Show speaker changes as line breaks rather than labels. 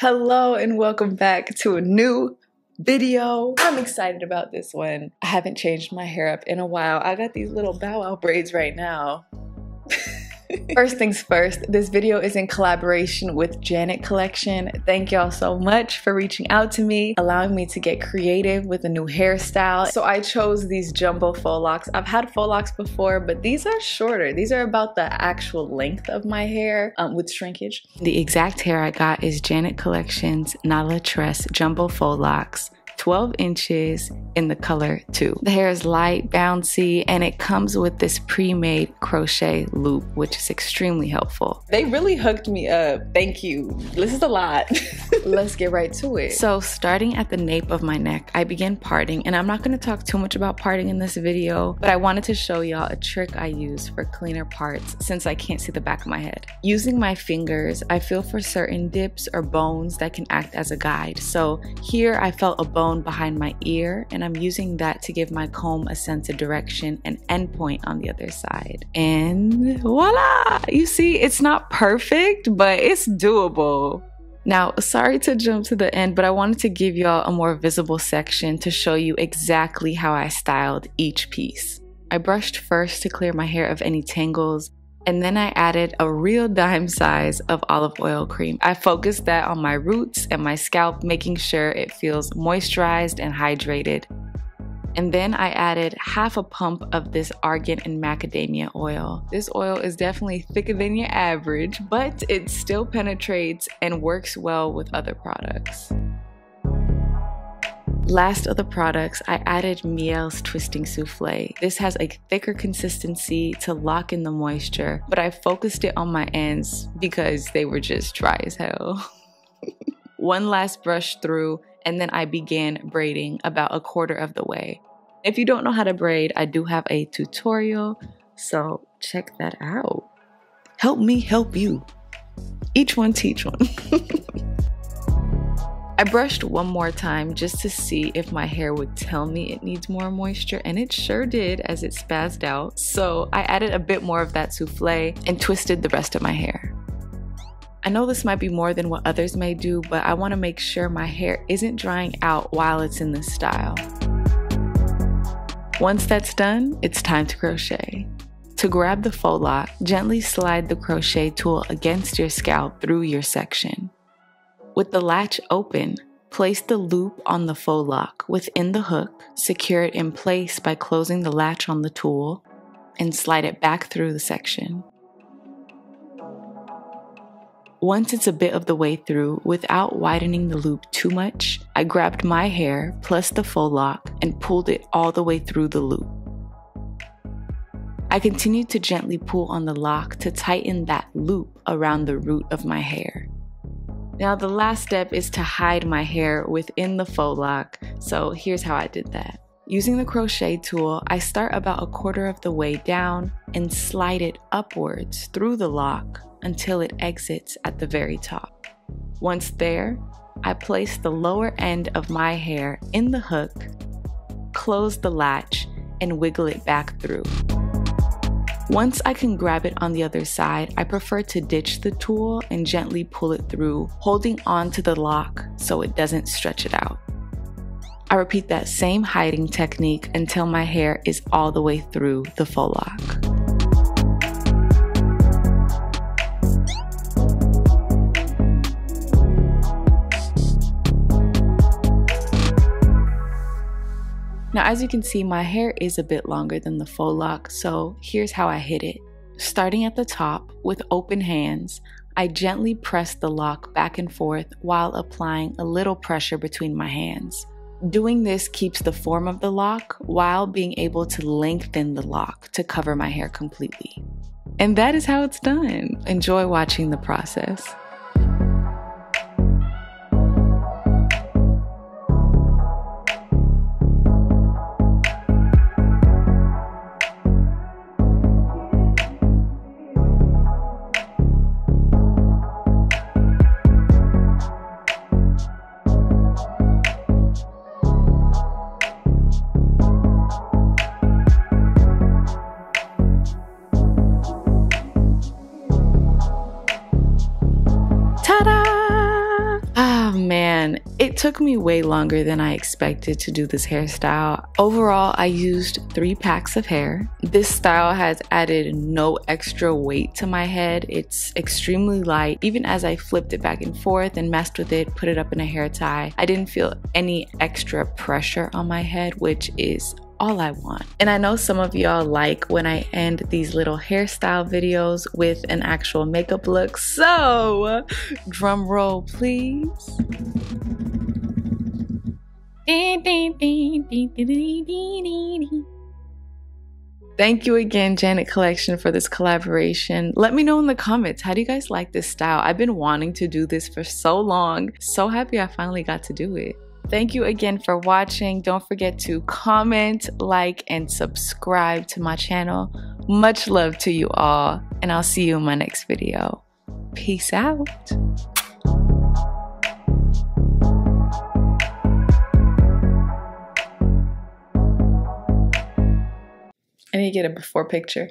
Hello and welcome back to a new video. I'm excited about this one. I haven't changed my hair up in a while. I got these little bow wow braids right now. first things first, this video is in collaboration with Janet Collection. Thank y'all so much for reaching out to me, allowing me to get creative with a new hairstyle. So I chose these jumbo faux locks. I've had faux locks before, but these are shorter. These are about the actual length of my hair um, with shrinkage. The exact hair I got is Janet Collection's Nala Tress Jumbo Faux Locks. 12 inches in the color 2. The hair is light, bouncy, and it comes with this pre-made crochet loop, which is extremely helpful. They really hooked me up. Thank you. This is a lot. Let's get right to it. So starting at the nape of my neck, I begin parting, and I'm not going to talk too much about parting in this video, but I wanted to show y'all a trick I use for cleaner parts since I can't see the back of my head. Using my fingers, I feel for certain dips or bones that can act as a guide. So here I felt a bone behind my ear, and I'm using that to give my comb a sense of direction and endpoint on the other side. And voila! You see, it's not perfect, but it's doable. Now, sorry to jump to the end, but I wanted to give y'all a more visible section to show you exactly how I styled each piece. I brushed first to clear my hair of any tangles, and then I added a real dime size of olive oil cream. I focused that on my roots and my scalp, making sure it feels moisturized and hydrated. And then I added half a pump of this argan and macadamia oil. This oil is definitely thicker than your average, but it still penetrates and works well with other products. Last of the products, I added Mielle's Twisting Souffle. This has a thicker consistency to lock in the moisture, but I focused it on my ends because they were just dry as hell. One last brush through, and then I began braiding about a quarter of the way. If you don't know how to braid, I do have a tutorial, so check that out. Help me help you. Each one teach one. I brushed one more time just to see if my hair would tell me it needs more moisture, and it sure did as it spazzed out. So I added a bit more of that souffle and twisted the rest of my hair. I know this might be more than what others may do, but I want to make sure my hair isn't drying out while it's in this style. Once that's done, it's time to crochet. To grab the faux lock, gently slide the crochet tool against your scalp through your section. With the latch open, place the loop on the faux lock within the hook, secure it in place by closing the latch on the tool, and slide it back through the section. Once it's a bit of the way through, without widening the loop too much, I grabbed my hair plus the faux lock and pulled it all the way through the loop. I continued to gently pull on the lock to tighten that loop around the root of my hair. Now the last step is to hide my hair within the faux lock. So here's how I did that. Using the crochet tool, I start about a quarter of the way down and slide it upwards through the lock until it exits at the very top. Once there, I place the lower end of my hair in the hook, close the latch, and wiggle it back through. Once I can grab it on the other side, I prefer to ditch the tool and gently pull it through, holding on to the lock so it doesn't stretch it out. I repeat that same hiding technique until my hair is all the way through the faux lock. Now, as you can see, my hair is a bit longer than the faux lock, so here's how I hid it. Starting at the top with open hands, I gently press the lock back and forth while applying a little pressure between my hands. Doing this keeps the form of the lock while being able to lengthen the lock to cover my hair completely. And that is how it's done. Enjoy watching the process. Took me way longer than I expected to do this hairstyle. Overall, I used three packs of hair. This style has added no extra weight to my head. It's extremely light. Even as I flipped it back and forth and messed with it, put it up in a hair tie, I didn't feel any extra pressure on my head, which is all I want. And I know some of y'all like when I end these little hairstyle videos with an actual makeup look. So, drum roll, please. Thank you again, Janet Collection, for this collaboration. Let me know in the comments, how do you guys like this style? I've been wanting to do this for so long. So happy I finally got to do it. Thank you again for watching. Don't forget to comment, like, and subscribe to my channel. Much love to you all, and I'll see you in my next video. Peace out. Get a before picture.